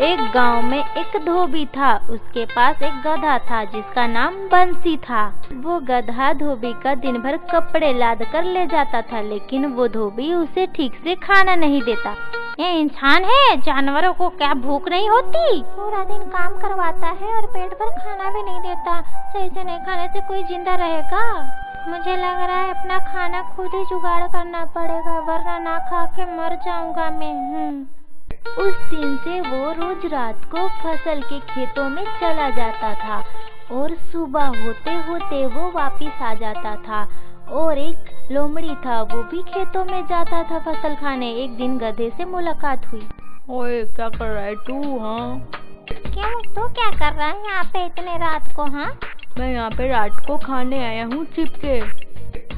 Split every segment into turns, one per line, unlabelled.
गाँव में एक धोबी था। उसके पास एक गधा था, जिसका नाम बंसी था। वो गधा धोबी का दिन भर कपड़े लाद कर ले जाता था, लेकिन वो धोबी उसे ठीक से खाना नहीं देता। ये इंसान है, जानवरों को क्या भूख नहीं होती? पूरा दिन काम करवाता है और पेट भर खाना भी नहीं देता। सही से नहीं खाने से कोई ज़िंदा रहेगा? मुझे लग रहा है अपना खाना खुद ही जुगाड़ करना पड़ेगा, वरना ना खा के मर जाऊँगा मैं। हम्म। उस दिन से वो रोज रात को फ़सल के खेतों में चला जाता था और सुबह होते होते वो वापिस आ जाता था और एक लोमड़ी था वो भी खेतों में जाता था फ़सल खाने। एक दिन गधे से मुलाकात हुई।
ओए क्या कर रहा है तू हाँ?
क्यों? तू क्या कर रहा है यहाँ पे इतने रात को हाँ?
मैं यहाँ पे रात को खाने आया हूँ चिपके।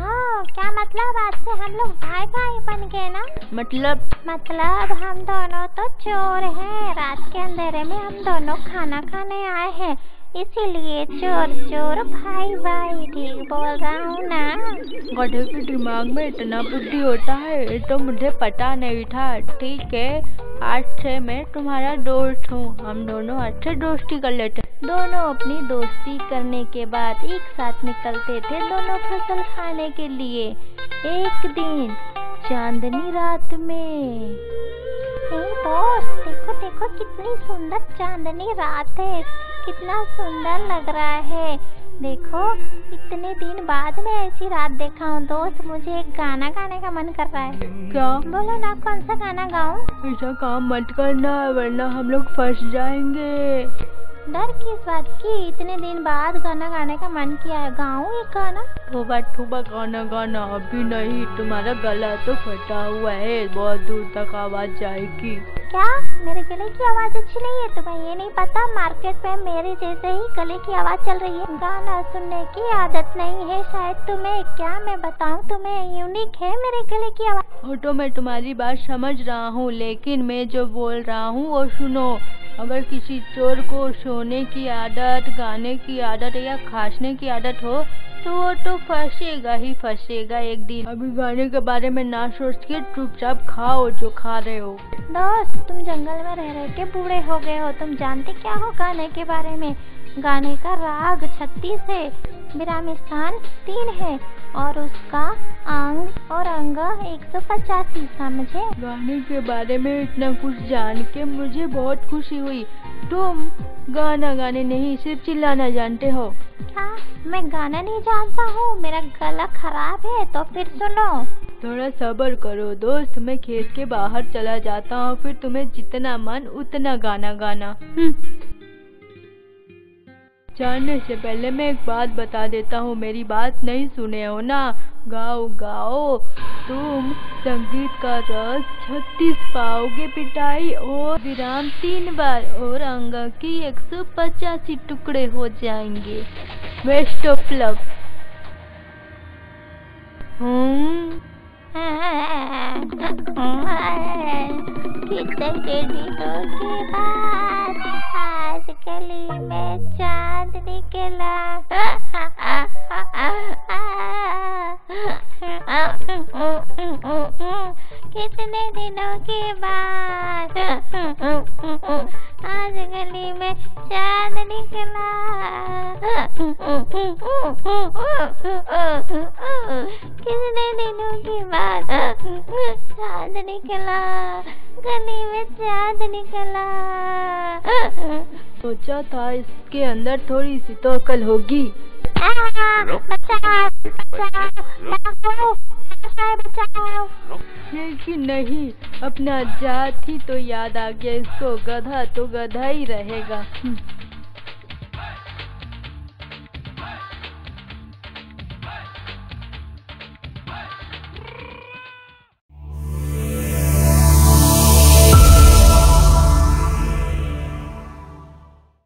हाँ क्या मतलब? आज से हम लोग भाई भाई बन गए ना?
मतलब?
मतलब हम दोनों तो चोर हैं। रात के अंधेरे में हम दोनों खाना खाने आए हैं। इसीलिए चोर चोर भाई भाई ठीक बोल रहा हूँ ना?
गधे के दिमाग में इतना बुद्धि होता है ये तो मुझे पता नहीं था। ठीक है आज से मैं तुम्हारा दोस्त हूँ। हम दोनों अच्छे दोस्ती कर लेते
दोनों अपनी दोस्ती करने के बाद एक साथ निकलते थे दोनों फ़सल खाने के लिए। एक दिन चांदनी रात में। दोस्त देखो देखो कितनी सुंदर चांदनी रात है। कितना सुंदर लग रहा है। देखो इतने दिन बाद में ऐसी रात देखा हूँ दोस्त। मुझे एक गाना गाने का मन कर रहा है।
क्या?
बोलो ना कौन सा गाना गाऊं?
ऐसा काम मत करना वरना हम लोग फंस जाएँगे।
डर किस बात की इतने दिन बाद गाना गाने का मन किया है। गाऊं एक गाना?
थोबा थोबा गाना गाना अभी नहीं तुम्हारा गला तो फटा हुआ है। बहुत दूर तक आवाज़ जाएगी।
क्या? मेरे गले की आवाज़ अच्छी नहीं है? तुम्हें ये नहीं पता मार्केट में मेरे जैसे ही गले की आवाज़ चल रही है। गाना सुनने की आदत नहीं है शायद तुम्हें। क्या मैं बताऊँ तुम्हें? यूनिक है मेरे गले की आवाज़।
तो मैं तुम्हारी बात समझ रहा हूँ लेकिन मैं जो बोल रहा हूँ वो सुनो। अगर किसी चोर को सोने की आदत, गाने की आदत या खांसने की आदत हो तो वो तो फंसेगा ही फंसेगा एक दिन। अभी गाने के बारे में ना सोच के चुपचाप खाओ जो खा रहे हो।
दोस्त, तुम जंगल में रह रहे के बूढ़े हो गए हो। तुम जानते क्या हो गाने के बारे में? गाने का राग छत्तीस है विराम स्थान तीन है। और उसका अंग और अंग एक सौ पचासी समझे
गाने के बारे में इतना कुछ जान के मुझे बहुत खुशी हुई। तुम गाना गाने नहीं सिर्फ़ चिल्लाना जानते हो।
क्या? मैं गाना नहीं जानता हूँ? मेरा गला खराब है तो फिर सुनो।
थोड़ा सब्र करो दोस्त मैं खेत के बाहर चला जाता हूँ फिर तुम्हें जितना मन उतना गाना गाना। हम्म। जानने से पहले मैं एक बात बता देता हूँ। मेरी बात नहीं सुने हो ना? गाओ गाओ। तुम संगीत का रस छत्तीस पाओगे पिटाई और विराम तीन बार और अंग की एक सौ पचासी टुकड़े हो जाएँगे। बेस्ट ऑफ़ लक
कितने दिनों के बाद आज गली में निकला कितने दिनों के बाद? आज गली में चाँद निकला। कितने दिनों के बाद? चाँद निकला। गली में चाँद निकला।
सोचा था इसके अंदर थोड़ी सी तो अकल होगी। लेकिन नहीं, अपना जात तो याद आ गया, इसको गधा तो गधा ही रहेगा।